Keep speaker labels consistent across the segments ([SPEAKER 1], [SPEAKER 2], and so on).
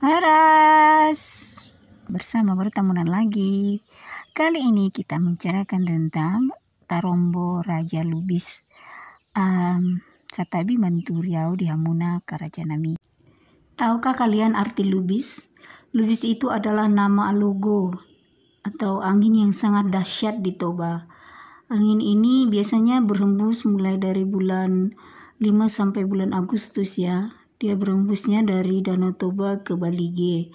[SPEAKER 1] Haras bersama bertemu lagi. Kali ini kita membicarakan tentang Tarombo Raja Lubis. Um, Satabi Manturiau di Hamuna Karajanami. Tahukah kalian arti Lubis? Lubis itu adalah nama alogo atau angin yang sangat dahsyat di Toba. Angin ini biasanya berhembus mulai dari bulan 5 sampai bulan Agustus ya dia berembusnya dari Danau Toba ke Balige.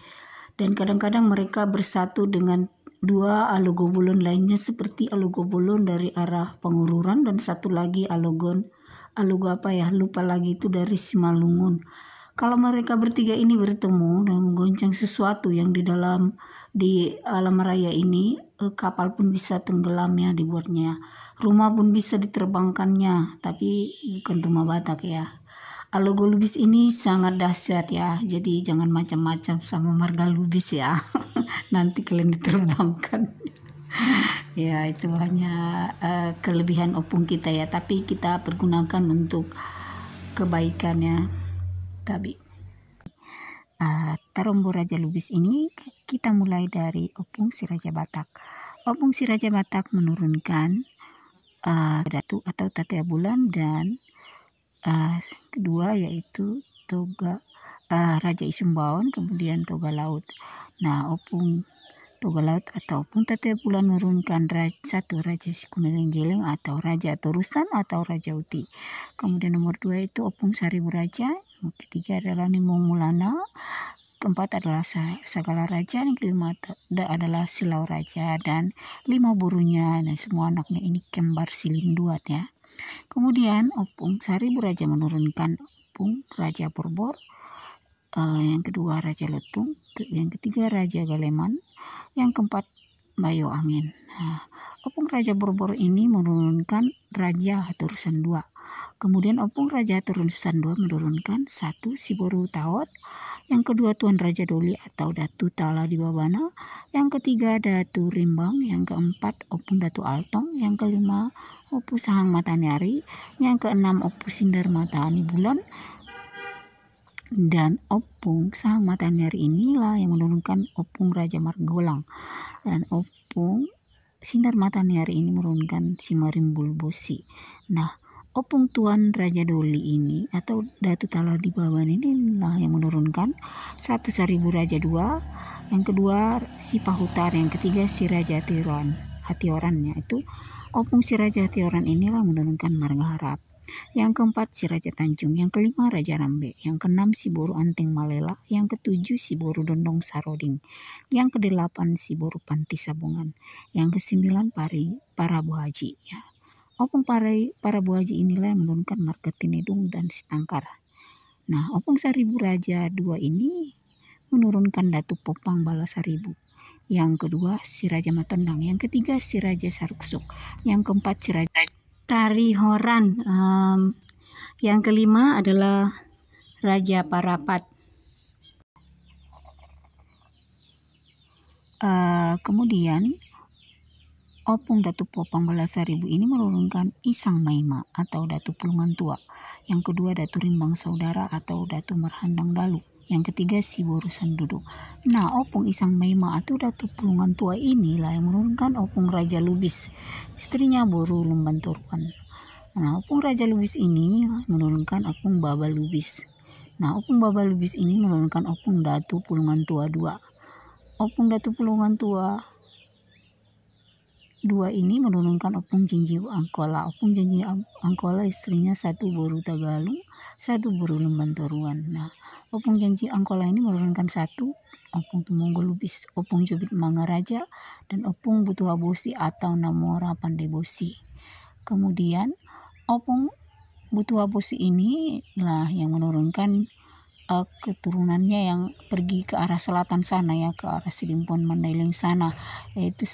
[SPEAKER 1] Dan kadang-kadang mereka bersatu dengan dua alogobolon lainnya seperti alogobolon dari arah pengururan dan satu lagi alogon alogo apa ya lupa lagi itu dari Simalungun. Kalau mereka bertiga ini bertemu dan menggoncang sesuatu yang di dalam di alam raya ini, eh, kapal pun bisa tenggelam ya dibuatnya. Rumah pun bisa diterbangkannya, tapi bukan rumah Batak ya. Alogo lubis ini sangat dahsyat ya. Jadi jangan macam-macam sama marga lubis ya. Nanti kalian diterbangkan. ya itu hanya uh, kelebihan opung kita ya. Tapi kita pergunakan untuk kebaikan ya. Tapi uh, Tarombo Raja Lubis ini kita mulai dari opung si Raja Batak. Opung si Raja Batak menurunkan uh, datu atau tatia bulan dan uh, kedua yaitu toga uh, Raja Isumbawan kemudian toga laut. Nah opung toga laut atau opung tete bulan menurunkan raja, satu Raja Sikumelenggeleng atau Raja Torusan atau Raja Uti. Kemudian nomor dua itu opung Saribu Raja ketiga adalah Nimong Mulana keempat adalah Sagala Raja, yang kelima adalah Silau Raja, dan lima burunya, dan semua anaknya ini kembar silinduat ya. Kemudian Opung Sari Raja menurunkan Opung Raja Borbor, uh, yang kedua Raja Letung, yang ketiga Raja Galeman, yang keempat Bayo Angin. Nah, Opung Raja Borbor ini menurunkan Raja Haturusan II. Kemudian Opung Raja Haturusan II menurunkan satu Siboru Taot, yang kedua Tuan Raja Doli atau Datu Tala di Babana, yang ketiga Datu Rimbang, yang keempat Opung Datu Altong, yang kelima Opung Sahang Matanyari, yang keenam Opung Sindar Matahani Bulan, dan opung Sahang Matanyari inilah yang menurunkan opung Raja Margolang dan opung sinar matahari ini menurunkan simaring bulbosi. Nah, opung tuan Raja Doli ini atau Datu Tala di bawah ini lah yang menurunkan satu Saribu Raja dua, yang kedua si Pahutar, yang ketiga si Raja Tiron, hati orangnya itu opung si Raja Tioran inilah menurunkan marga harap. Yang keempat si Raja Tanjung, yang kelima Raja Rambe, yang keenam si Boru Anting Malela, yang ketujuh si Boru Dondong Saroding, yang kedelapan si Boru Panti Sabungan, yang kesembilan Pari para Haji. Ya. Opung para, para Haji inilah yang menurunkan marga Tinedung dan Sitangkar. Nah, Opung Saribu Raja dua ini menurunkan Datu Popang Balasaribu. Yang kedua si Raja Matondang, yang ketiga si Raja Saruksuk, yang keempat si Raja Tari Horan. Um, yang kelima adalah Raja Parapat. Uh, kemudian Opung Datu Popang Balasaribu ini menurunkan Isang Maima atau Datu Pulungan Tua. Yang kedua Datu Rimbang Saudara atau Datu Marhandang Dalu. Yang ketiga si Borusan Duduk. Nah, Opung Isang Maima atau Datu Pulungan Tua inilah yang menurunkan Opung Raja Lubis, istrinya Boru Lumban Turpan. Nah, Opung Raja Lubis ini menurunkan Opung Baba Lubis. Nah, Opung Baba Lubis ini menurunkan Opung Datu Pulungan Tua dua. Opung Datu Pulungan Tua dua ini menurunkan Opung Jinji Angkola. Opung Jinji Angkola istrinya satu Boru Tagalung, satu Boru Lumban Toruan. Nah, Opung Janji Angkola ini menurunkan satu Opung Tumonggo Lubis, Opung Jubit Mangaraja, dan Opung Butuhabosi atau Namora Pandebosi. Kemudian Opung Butuhabosi ini lah yang menurunkan uh, keturunannya yang pergi ke arah selatan sana ya, ke arah Silimpon Mandailing sana, yaitu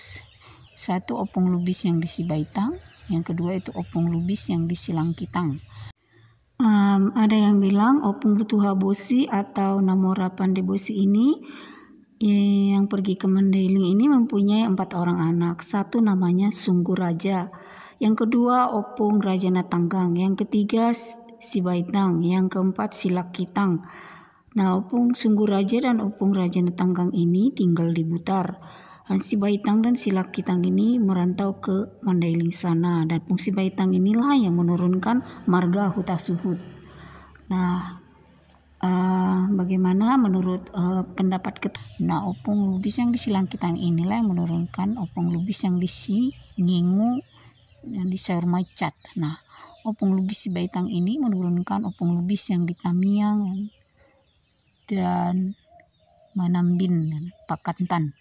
[SPEAKER 1] satu Opung Lubis yang di Sibaitang, yang kedua itu Opung Lubis yang di Silangkitang. Um, ada yang bilang Opung Butuha Bosi atau Namora Pandebosi ini yang pergi ke Mandailing ini mempunyai empat orang anak. Satu namanya Sungguh Raja, yang kedua Opung Raja Natanggang, yang ketiga Sibaitang, yang keempat Silak Kitang. Nah, opung sungguh raja dan opung raja Netanggang ini tinggal di Butar. Si Baitang dan si Lakitang ini merantau ke Mandailing sana dan fungsi Baitang inilah yang menurunkan marga Huta Suhut. Nah, uh, bagaimana menurut uh, pendapat ket nah opung lubis yang di Silangkitan inilah yang menurunkan opung lubis yang di si Ngingu yang di Saur Macat. Nah, opung lubis si Baitang ini menurunkan opung lubis yang di Tamiang dan Manambin Pakantan.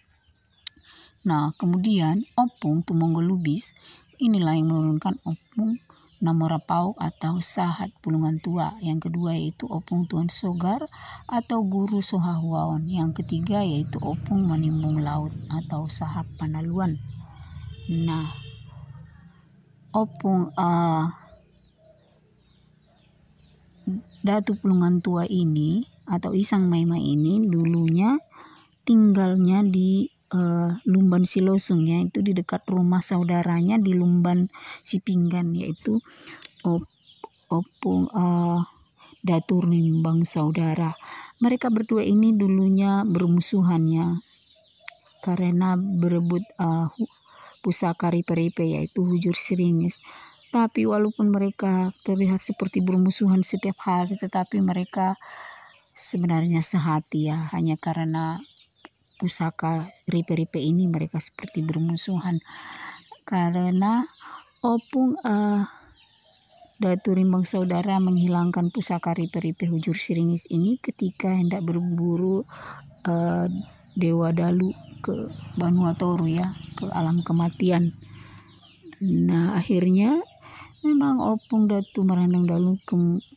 [SPEAKER 1] Nah, kemudian opung tumonggo lubis inilah yang menurunkan opung Namorapau atau Sahat Pulungan Tua. Yang kedua yaitu Opung Tuan Sogar atau Guru Sohahuaon. Yang ketiga yaitu Opung Manimbung Laut atau Sahap Panaluan. Nah, Opung uh, Datu Pulungan Tua ini atau Isang Maima ini dulunya tinggalnya di uh, Lumban Silosung ya itu di dekat rumah saudaranya di Lumban Sipinggan yaitu op, opung uh, Datur Nimbang saudara. Mereka berdua ini dulunya bermusuhan ya karena berebut uh, pusaka ripe-ripe yaitu hujur siringis. Tapi walaupun mereka terlihat seperti bermusuhan setiap hari tetapi mereka sebenarnya sehati ya hanya karena pusaka ripe-ripe ini mereka seperti bermusuhan karena opung uh, Datu Rimbang Saudara menghilangkan pusaka ripe-ripe hujur siringis ini ketika hendak berburu uh, Dewa Dalu ke Toru ya, ke alam kematian. Nah, akhirnya memang Opung Datu Merandang Dalu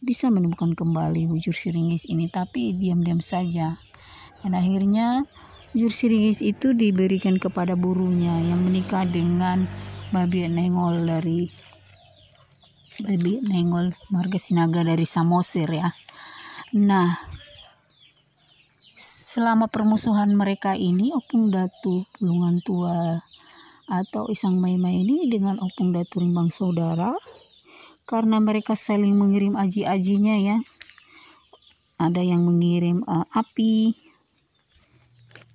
[SPEAKER 1] bisa menemukan kembali hujur siringis ini, tapi diam-diam saja. Dan akhirnya Jursiringis itu diberikan kepada burunya yang menikah dengan babi nengol dari babi nengol marga sinaga dari Samosir ya. Nah, selama permusuhan mereka ini Opung Datu Pulungan Tua atau Isang Maima ini dengan Opung Datu Rimbang Saudara karena mereka saling mengirim aji-ajinya ya. Ada yang mengirim uh, api,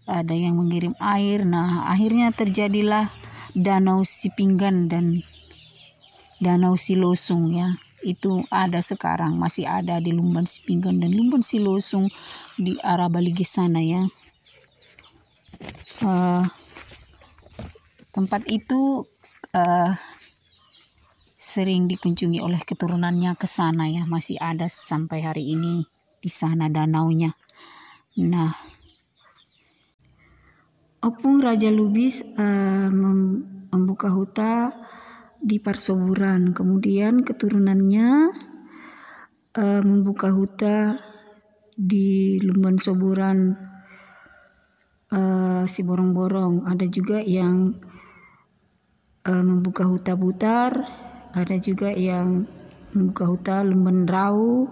[SPEAKER 1] ada yang mengirim air. Nah, akhirnya terjadilah Danau Sipinggan dan Danau Silosung ya. Itu ada sekarang, masih ada di Lumban Sipinggan dan Lumban Silosung di arah Baligi sana ya. Uh, tempat itu uh, sering dikunjungi oleh keturunannya ke sana ya, masih ada sampai hari ini di sana danaunya. Nah, Opung Raja Lubis uh, membuka huta di Parsoburan. Kemudian keturunannya uh, membuka huta di Lumban Soburan uh, si borong-borong. Ada juga yang uh, membuka huta Butar, ada juga yang membuka huta Lumban Rau.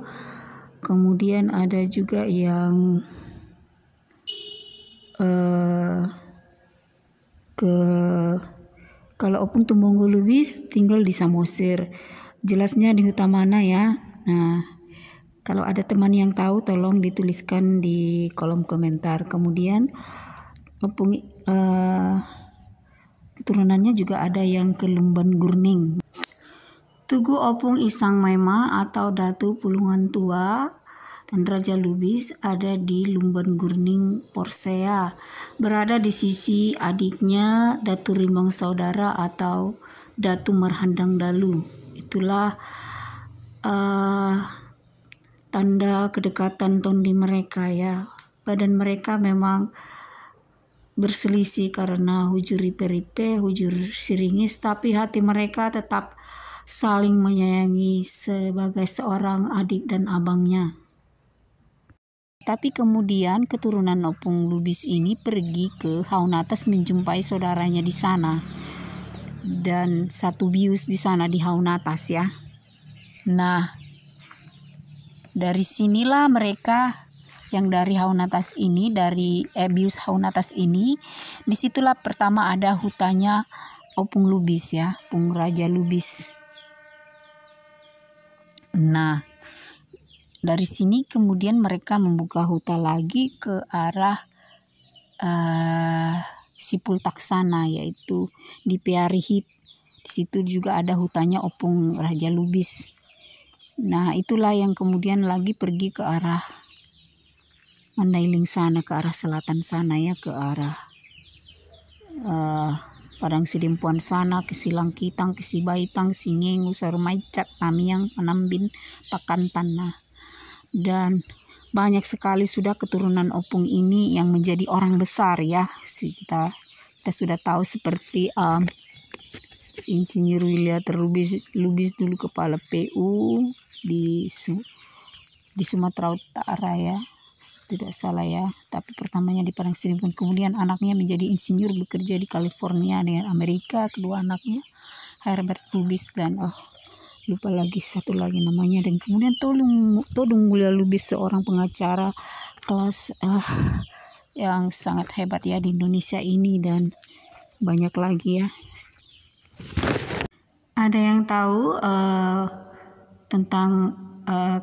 [SPEAKER 1] Kemudian ada juga yang uh, ke kalau opung tumbonggo lubis tinggal di Samosir jelasnya di hutan mana ya? Nah kalau ada teman yang tahu tolong dituliskan di kolom komentar. Kemudian opung uh, keturunannya juga ada yang ke Lumban Gurning. Tugu Opung Isang Maima atau Datu Pulungan Tua dan Raja Lubis ada di Lumban Gurning Porsea, berada di sisi adiknya Datu Rimbang Saudara atau Datu Marhandang Dalu. Itulah uh, tanda kedekatan tondi mereka ya. Badan mereka memang berselisih karena hujur ripe-ripe, hujur siringis, tapi hati mereka tetap saling menyayangi sebagai seorang adik dan abangnya. Tapi kemudian keturunan Opung Lubis ini pergi ke Haunatas menjumpai saudaranya di sana. Dan satu bius di sana di Haunatas ya. Nah, dari sinilah mereka yang dari Haunatas ini, dari Ebius Haunatas ini, di situlah pertama ada hutannya Opung Lubis ya, Pung Raja Lubis. Nah, dari sini kemudian mereka membuka hutan lagi ke arah uh, Sipul Taksana yaitu di Pearihit. Di situ juga ada hutannya Opung Raja Lubis. Nah, itulah yang kemudian lagi pergi ke arah Mandailing sana, ke arah selatan sana ya, ke arah uh, Padang Sidimpuan sana, ke Silang Kitang, ke Sibaitang, Singengu, Sarumaicat, Tamiang, Penambin, Pakantan. Nah, dan banyak sekali sudah keturunan Opung ini yang menjadi orang besar ya. Kita kita sudah tahu seperti um, Insinyur William Lubis, Lubis dulu kepala PU di di Sumatera Utara ya tidak salah ya tapi pertamanya di Padang Sidimpuan kemudian anaknya menjadi insinyur bekerja di California dengan Amerika kedua anaknya Herbert Lubis dan oh lupa lagi satu lagi namanya. Dan kemudian Tolong Todung Mulia Lubis seorang pengacara kelas uh, yang sangat hebat ya di Indonesia ini. Dan banyak lagi ya. Ada yang tahu uh, tentang uh,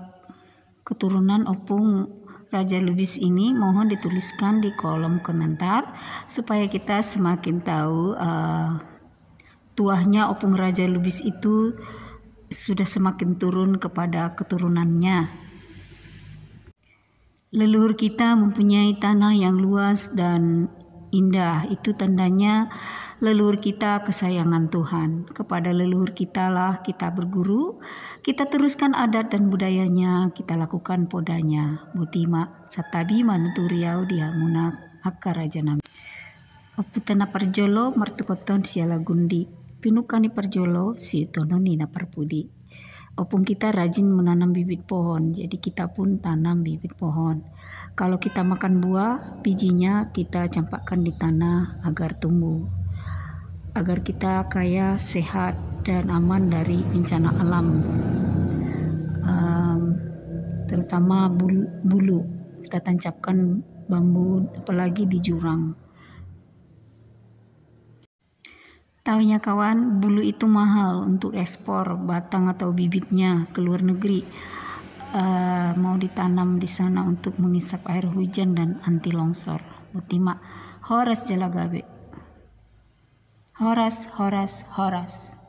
[SPEAKER 1] keturunan Opung Raja Lubis ini? Mohon dituliskan di kolom komentar supaya kita semakin tahu uh, tuahnya Opung Raja Lubis itu sudah semakin turun kepada keturunannya. Leluhur kita mempunyai tanah yang luas dan indah. Itu tandanya leluhur kita kesayangan Tuhan. Kepada leluhur kita lah kita berguru, kita teruskan adat dan budayanya, kita lakukan podanya. Butima satabi manuturiau diamuna akar raja nami. Oputana perjolo martukoton siala Pinukani perjolo si tono nina perpudi. Opung kita rajin menanam bibit pohon, jadi kita pun tanam bibit pohon. Kalau kita makan buah, bijinya kita campakkan di tanah agar tumbuh. Agar kita kaya, sehat, dan aman dari bencana alam. Um, terutama bulu, bulu. Kita tancapkan bambu apalagi di jurang. Tahunya kawan, bulu itu mahal untuk ekspor batang atau bibitnya ke luar negeri. Uh, mau ditanam di sana untuk mengisap air hujan dan anti longsor. Utima, horas jalagabe. Horas, horas, horas.